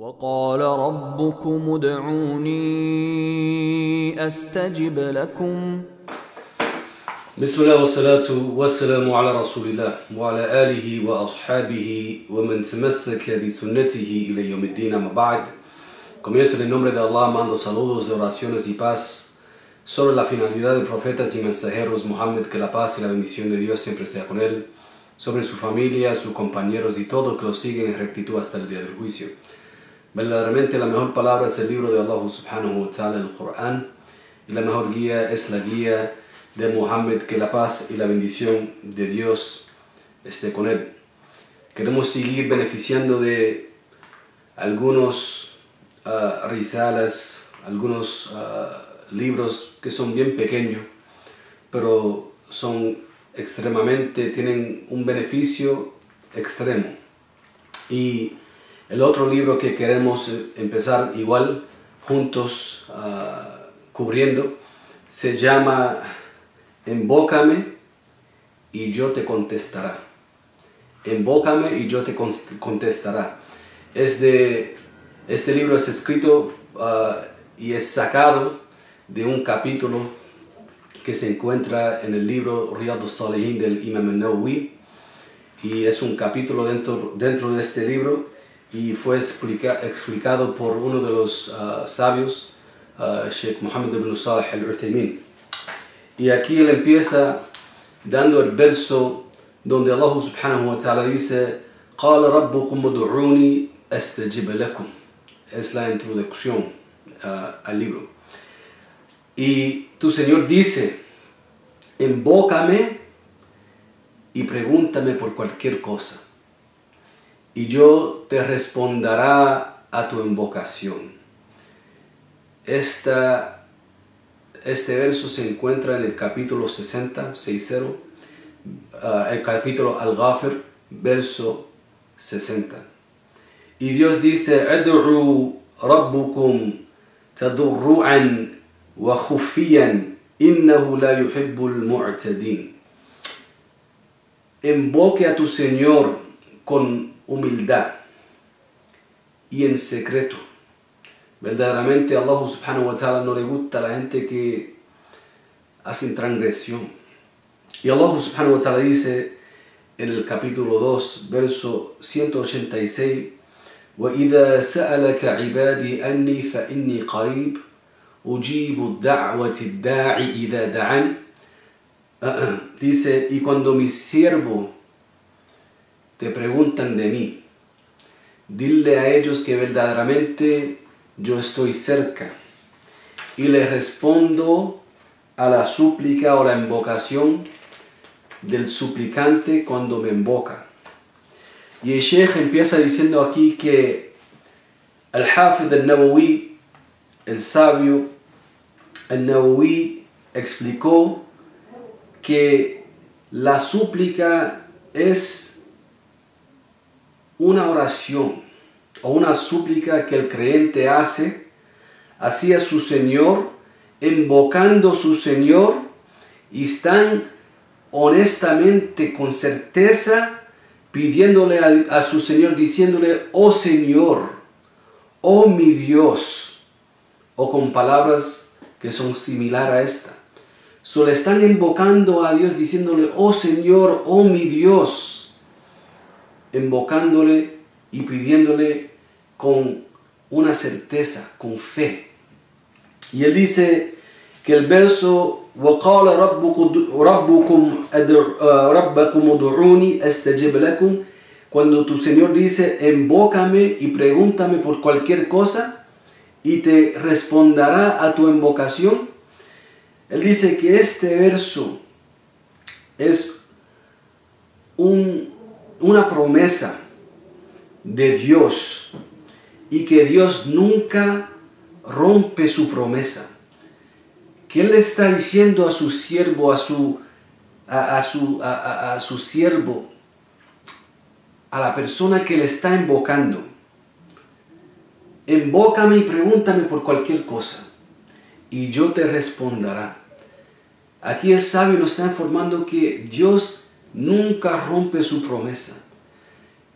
وقال ربكم ادعوني استجب لكم بسم الله والصلاة والسلام على رسول الله وعلى آله وأصحابه ومن تمسك بسنته إلى يوم الدين أما بعد Comienzo en el nombre de Allah, mando saludos de oraciones y paz sobre la finalidad de profetas y mensajeros Muhammad, que la paz y la bendición de Dios siempre sea con él, sobre su familia, sus compañeros y todo que lo siguen en rectitud hasta el día del juicio. Verdaderamente la mejor palabra es el libro de Allah subhanahu wa ta'ala, el Corán, y la mejor guía es la guía de Muhammad, que la paz y la bendición de Dios esté con él. Queremos seguir beneficiando de algunos uh, risalas, algunos uh, libros que son bien pequeños, pero son extremadamente, tienen un beneficio extremo. Y el otro libro que queremos empezar igual juntos uh, cubriendo se llama Embócame y yo te contestará. Embócame y yo te contestará. Es de, este libro es escrito uh, y es sacado de un capítulo que se encuentra en el libro Riyad al-Salihin del Imam al-Nawawi y es un capítulo dentro, dentro de este libro y fue explica, explicado por uno de los uh, sabios, uh, Sheikh Muhammad ibn Salih al-Uthaymin. Y aquí él empieza dando el verso donde Allah subhanahu wa ta'ala dice قال ربكم ادعوني استجب لكم es la introducción uh, al libro y tu Señor dice embócame y pregúntame por cualquier cosa y yo te responderá a tu invocación esta este verso se encuentra en el capítulo 60, 60, uh, el capítulo Al-Ghafir, verso 60. Y Dios dice, Ad'u rabbukum tadurru'an wa khufiyan innahu la yuhibbul mu'tadin. Invoque a tu Señor con humildad y en secreto verdaderamente Allah subhanahu wa ta'ala no le gusta a la gente que hacen transgresión. Y Allah subhanahu wa ta'ala dice en el capítulo 2, verso 186, وَإِذَا سَأَلَكَ عِبَادِي أَنِّي فَإِنِّي قَرِيبٌ أُجِيبُ الدَّعْوَةِ الدَّاعِ إِذَا دَعَنْ Dice, y cuando mis siervos te preguntan de mí, dile a ellos que verdaderamente yo estoy cerca y le respondo a la súplica o la invocación del suplicante cuando me invoca. Y el Sheikh empieza diciendo aquí que el Hafid al-Nawawi, el sabio, al-Nawawi explicó que la súplica es una oración o una súplica que el creyente hace hacia su Señor, invocando su Señor, y están honestamente, con certeza, pidiéndole a, su Señor, diciéndole, oh Señor, oh mi Dios, o con palabras que son similares a esta. Solo están invocando a Dios, diciéndole, oh Señor, oh mi Dios, invocándole y pidiéndole con una certeza, con fe. Y él dice que el verso وقال ربكم ربكم ادعوني استجب لكم cuando tu Señor dice invócame y pregúntame por cualquier cosa y te responderá a tu invocación él dice que este verso es un, una promesa de Dios y que Dios nunca rompe su promesa. Que Él está diciendo a su siervo, a su, a, su, a, a, su siervo, a la persona que le está invocando, invócame y pregúntame por cualquier cosa, y yo te responderá. Aquí el sabio nos está informando que Dios nunca rompe su promesa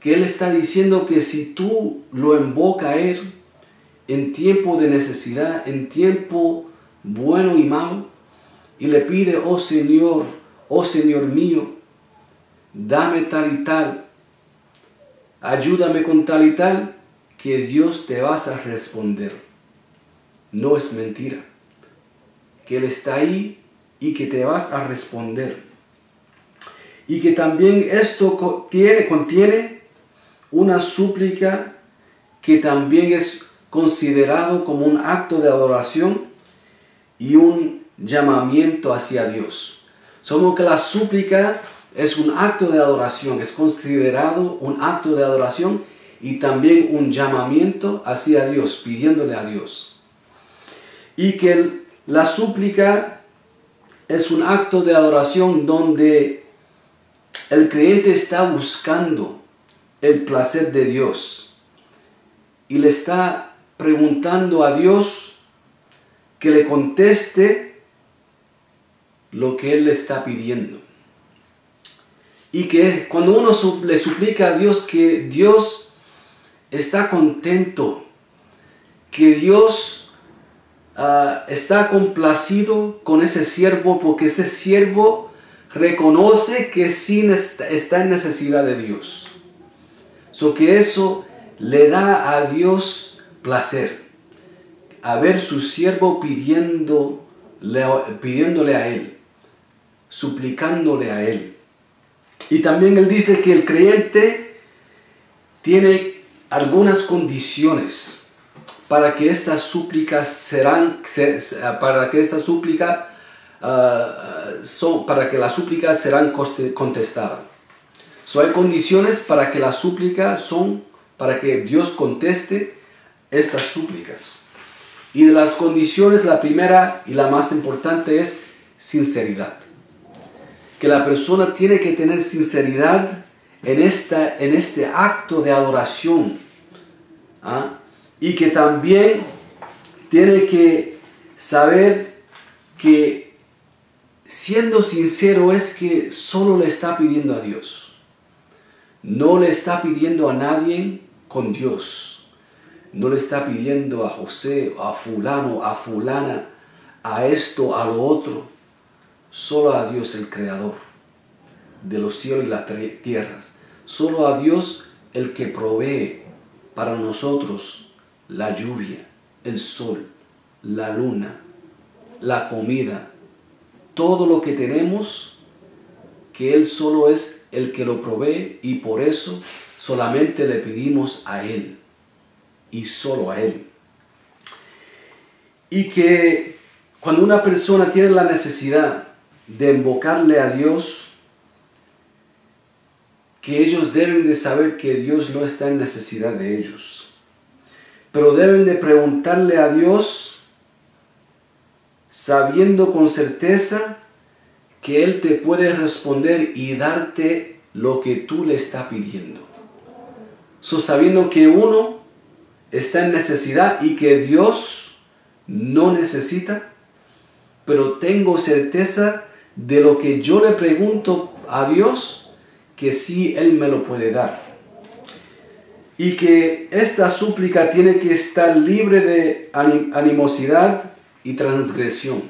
que Él está diciendo que si tú lo invoca a Él en tiempo de necesidad, en tiempo bueno y malo, y le pide, oh Señor, oh Señor mío, dame tal y tal, ayúdame con tal y tal, que Dios te vas a responder. No es mentira. Que Él está ahí y que te vas a responder. Y que también esto contiene, contiene una súplica que también es considerado como un acto de adoración y un llamamiento hacia Dios. Somos que la súplica es un acto de adoración, es considerado un acto de adoración y también un llamamiento hacia Dios, pidiéndole a Dios. Y que la súplica es un acto de adoración donde el creyente está buscando el placer de Dios y le está preguntando a Dios que le conteste lo que Él le está pidiendo. Y que cuando uno le suplica a Dios que Dios está contento, que Dios ah, está complacido con ese siervo, porque ese siervo reconoce que sí está en necesidad de Dios. So que eso le da a Dios placer. A ver su siervo pidiéndole a Él, suplicándole a Él. Y también Él dice que el creyente tiene algunas condiciones para que estas súplicas serán, para que esta súplica, son, para que las súplicas serán contestadas. So, hay condiciones para que las súplicas son, para que Dios conteste estas súplicas. Y de las condiciones, la primera y la más importante es sinceridad. Que la persona tiene que tener sinceridad en, esta, en este acto de adoración. ¿ah? Y que también tiene que saber que siendo sincero es que solo le está pidiendo a Dios. No le está pidiendo a nadie con Dios. No le está pidiendo a José, a fulano, a fulana, a esto, a lo otro. Solo a Dios el Creador de los cielos y las tierras. Solo a Dios el que provee para nosotros la lluvia, el sol, la luna, la comida, todo lo que tenemos, que Él solo es el que lo provee y por eso solamente le pedimos a Él y solo a Él. Y que cuando una persona tiene la necesidad de invocarle a Dios, que ellos deben de saber que Dios no está en necesidad de ellos. Pero deben de preguntarle a Dios sabiendo con certeza que Él te puede responder y darte lo que tú le estás pidiendo. So, sabiendo que uno está en necesidad y que Dios no necesita, pero tengo certeza de lo que yo le pregunto a Dios, que sí Él me lo puede dar. Y que esta súplica tiene que estar libre de animosidad y transgresión.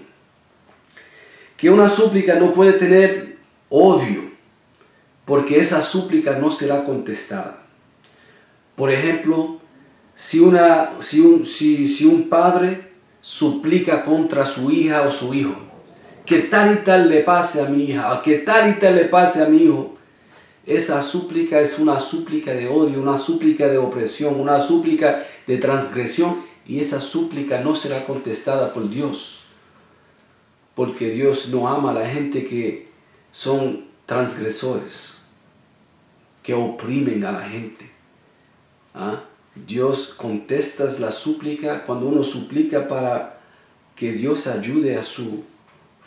Que una súplica no puede tener odio, porque esa súplica no será contestada. Por ejemplo, si, una, si, un, si, si un padre suplica contra su hija o su hijo, que tal y tal le pase a mi hija, que tal y tal le pase a mi hijo, esa súplica es una súplica de odio, una súplica de opresión, una súplica de transgresión y esa súplica no será contestada por Dios. Porque Dios no ama a la gente que son transgresores, que oprimen a la gente. ¿Ah? Dios contesta la súplica cuando uno suplica para que Dios ayude a su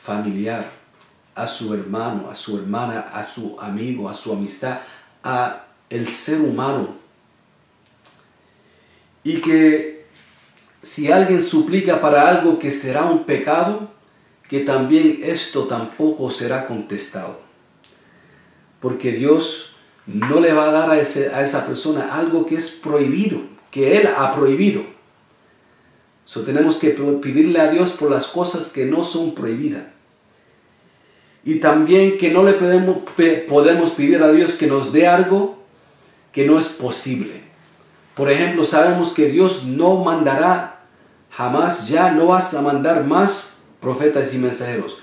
familiar a su hermano, a su hermana, a su amigo, a su amistad, a el ser humano. Y que si alguien suplica para algo que será un pecado, que también esto tampoco será contestado. Porque Dios no le va a dar a, a esa persona algo que es prohibido, que Él ha prohibido. So, tenemos que pedirle a Dios por las cosas que no son prohibidas. Y también que no le podemos, podemos pedir a Dios que nos dé algo que no es posible. Por ejemplo, sabemos que Dios no mandará jamás, ya no vas a mandar más profetas y mensajeros.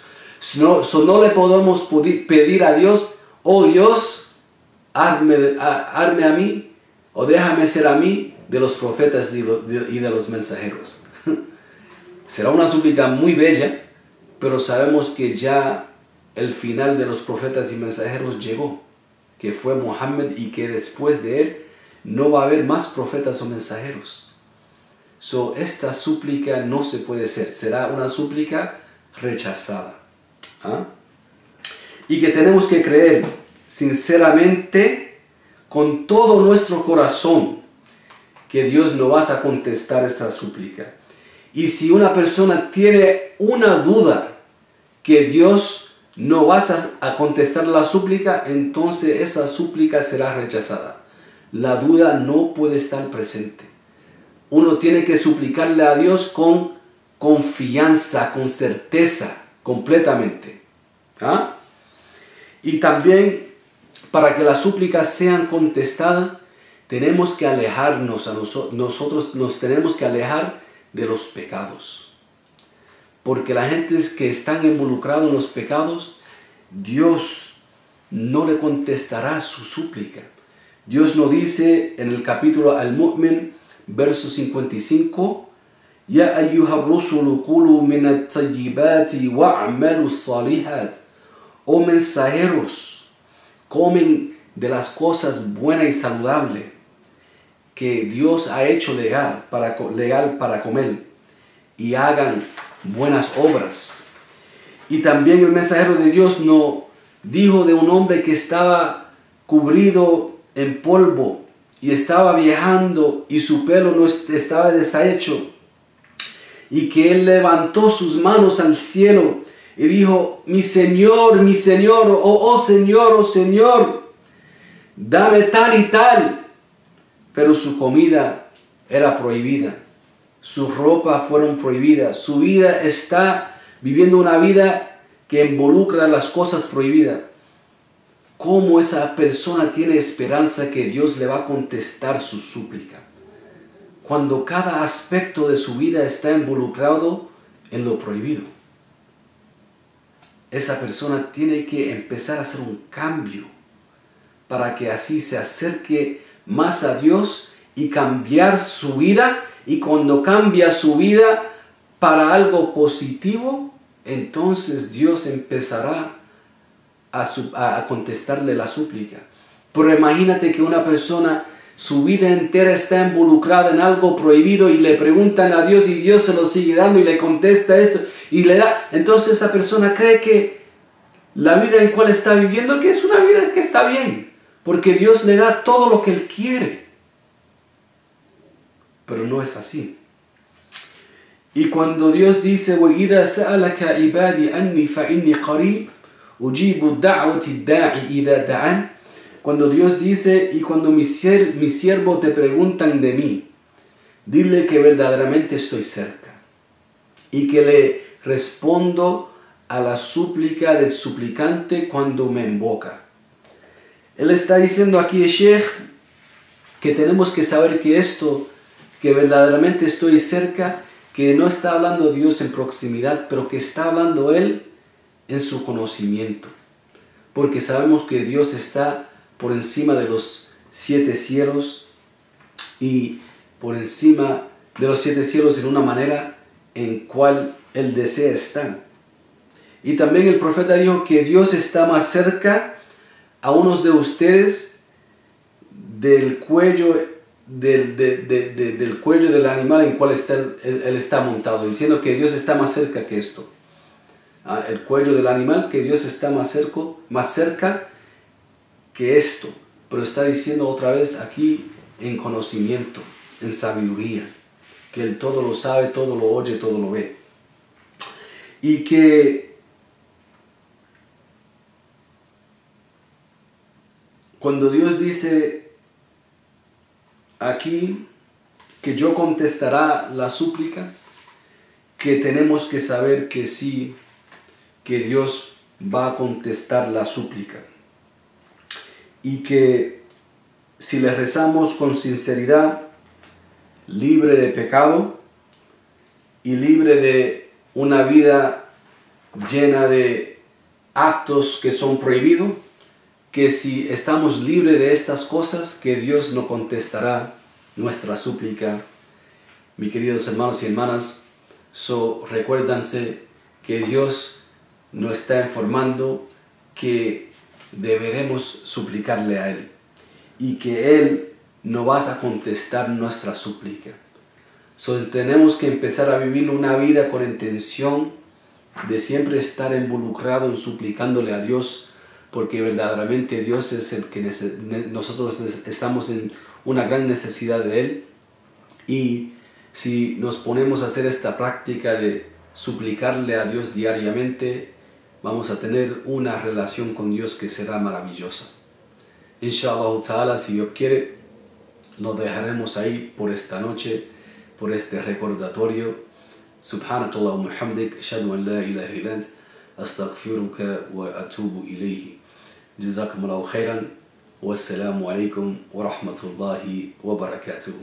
No, so no le podemos pedir a Dios, oh Dios, hazme, a, mí, o déjame ser a mí de los profetas y de los mensajeros. Será una súplica muy bella, pero sabemos que ya el final de los profetas y mensajeros llegó, que fue Mohammed y que después de él no va a haber más profetas o mensajeros. So, esta súplica no se puede hacer, será una súplica rechazada. ¿Ah? Y que tenemos que creer sinceramente con todo nuestro corazón que Dios no va a contestar esa súplica. Y si una persona tiene una duda que Dios no va a, a contestar la súplica, entonces esa súplica será rechazada. La duda no puede estar presente. Uno tiene que suplicarle a Dios con confianza, con certeza, completamente. ¿Ah? Y también para que las súplicas sean contestadas, tenemos que alejarnos a nosotros, nos tenemos que alejar de los pecados. Porque la gente que están involucrados en los pecados, Dios no le contestará su súplica. Dios nos dice en el capítulo Al-Mu'min, verso 55, Ya ayyuha rusulu kulu min at-tayyibati wa'malu salihat. Oh mensajeros, comen de las cosas buenas y saludables que Dios ha hecho legal para, legal para comer y hagan buenas obras. Y también el mensajero de Dios no dijo de un hombre que estaba cubrido en polvo y estaba viajando y su pelo no estaba deshecho y que él levantó sus manos al cielo y dijo, mi Señor, mi Señor, oh, oh Señor, oh Señor, dame tal y tal. Pero su comida era prohibida, sus ropas fueron prohibidas, su vida está viviendo una vida que involucra las cosas prohibidas. ¿Cómo esa persona tiene esperanza que Dios le va a contestar su súplica? Cuando cada aspecto de su vida está involucrado en lo prohibido esa persona tiene que empezar a hacer un cambio para que así se acerque más a Dios y cambiar su vida. Y cuando cambia su vida para algo positivo, entonces Dios empezará a, contestarle la súplica. Pero imagínate que una persona su vida entera está involucrada en algo prohibido y le preguntan a Dios y Dios se lo sigue dando y le contesta esto y le da. Entonces esa persona cree que la vida en cual está viviendo que es una vida que está bien, porque Dios le da todo lo que él quiere. Pero no es así. Y cuando Dios dice, Ujibu da'wati da'i. Cuando Dios dice, y cuando mis, siervos te preguntan de mí, dile que verdaderamente estoy cerca y que le respondo a la súplica del suplicante cuando me invoca. Él está diciendo aquí, Sheikh, que tenemos que saber que esto, que verdaderamente estoy cerca, que no está hablando Dios en proximidad, pero que está hablando Él en su conocimiento. Porque sabemos que Dios está por encima de los siete cielos y por encima de los siete cielos en una manera en cual Él desea estar. Y también el profeta dijo que Dios está más cerca a unos de ustedes del cuello del, de, de, de, del cuello del animal en cual está, él, él, está montado, diciendo que Dios está más cerca que esto. El cuello del animal, que Dios está más, cerca, más cerca que esto. Pero está diciendo otra vez aquí en conocimiento, en sabiduría, que todo lo sabe, todo lo oye, todo lo ve. Y que cuando Dios dice aquí que yo contestará la súplica, que tenemos que saber que sí, que Dios va a contestar la súplica. Y que si le rezamos con sinceridad, libre de pecado y libre de una vida llena de actos que son prohibidos, que si estamos libres de estas cosas, que Dios no contestará nuestra súplica. Mis queridos hermanos y hermanas, so recuérdanse que Dios nos está informando que deberemos suplicarle a Él y que Él no vas a contestar nuestra súplica. So, tenemos que empezar a vivir una vida con intención de siempre estar involucrado en suplicándole a Dios, porque verdaderamente Dios es el que nosotros estamos en una gran necesidad de Él. Y si nos ponemos a hacer esta práctica de suplicarle a Dios diariamente, vamos a tener una relación con Dios que será maravillosa. Inshallah ta'ala, si Dios quiere, lo dejaremos ahí por esta noche, por este recordatorio. سبحانك اللهم وبحمدك أشهد أن لا إله إلا أنت أستغفرك وأتوب إليه جزاكم الله خيرا والسلام عليكم ورحمة الله وبركاته